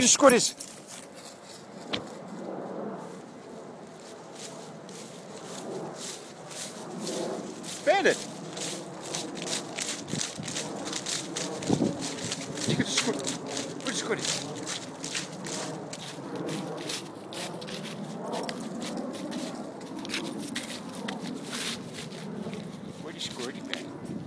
que escurece. Pera! Diga de escuro. Por escurece. Por.